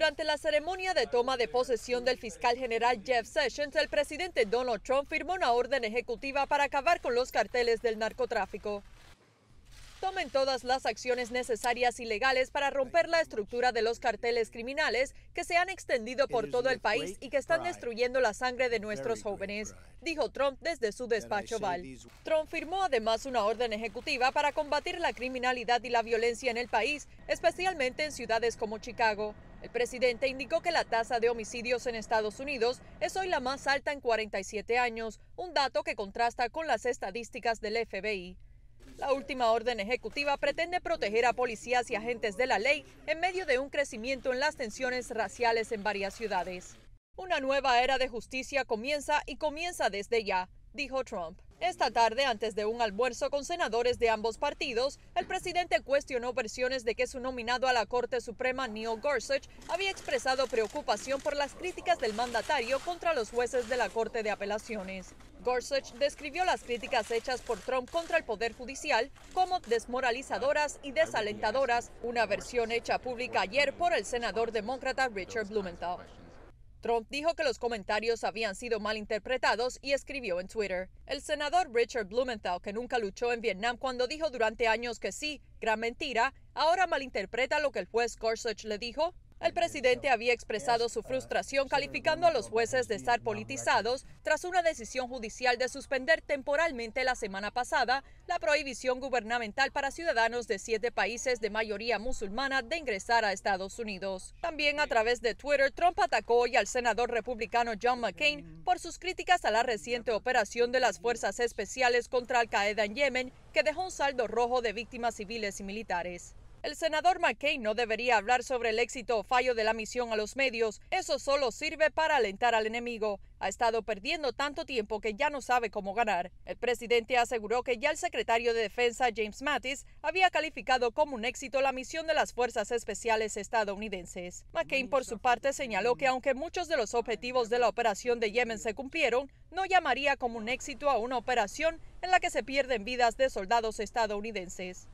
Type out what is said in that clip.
Durante la ceremonia de toma de posesión del fiscal general Jeff Sessions, el presidente Donald Trump firmó una orden ejecutiva para acabar con los carteles del narcotráfico. Tomen todas las acciones necesarias y legales para romper la estructura de los carteles criminales que se han extendido por todo el país y que están destruyendo la sangre de nuestros jóvenes, dijo Trump desde su despacho Val. Trump firmó además una orden ejecutiva para combatir la criminalidad y la violencia en el país, especialmente en ciudades como Chicago. El presidente indicó que la tasa de homicidios en Estados Unidos es hoy la más alta en 47 años, un dato que contrasta con las estadísticas del FBI. La última orden ejecutiva pretende proteger a policías y agentes de la ley en medio de un crecimiento en las tensiones raciales en varias ciudades. Una nueva era de justicia comienza y comienza desde ya, dijo Trump. Esta tarde, antes de un almuerzo con senadores de ambos partidos, el presidente cuestionó versiones de que su nominado a la Corte Suprema, Neil Gorsuch, había expresado preocupación por las críticas del mandatario contra los jueces de la Corte de Apelaciones. Gorsuch describió las críticas hechas por Trump contra el Poder Judicial como desmoralizadoras y desalentadoras, una versión hecha pública ayer por el senador demócrata Richard Blumenthal. Trump dijo que los comentarios habían sido mal interpretados y escribió en Twitter. El senador Richard Blumenthal, que nunca luchó en Vietnam cuando dijo durante años que sí, gran mentira, ahora malinterpreta lo que el juez Gorsuch le dijo el presidente había expresado su frustración calificando a los jueces de estar politizados tras una decisión judicial de suspender temporalmente la semana pasada la prohibición gubernamental para ciudadanos de siete países de mayoría musulmana de ingresar a Estados Unidos. También a través de Twitter, Trump atacó hoy al senador republicano John McCain por sus críticas a la reciente operación de las fuerzas especiales contra Al Qaeda en Yemen, que dejó un saldo rojo de víctimas civiles y militares. El senador McCain no debería hablar sobre el éxito o fallo de la misión a los medios. Eso solo sirve para alentar al enemigo. Ha estado perdiendo tanto tiempo que ya no sabe cómo ganar. El presidente aseguró que ya el secretario de Defensa James Mattis había calificado como un éxito la misión de las Fuerzas Especiales estadounidenses. McCain, por su parte, señaló que aunque muchos de los objetivos de la operación de Yemen se cumplieron, no llamaría como un éxito a una operación en la que se pierden vidas de soldados estadounidenses.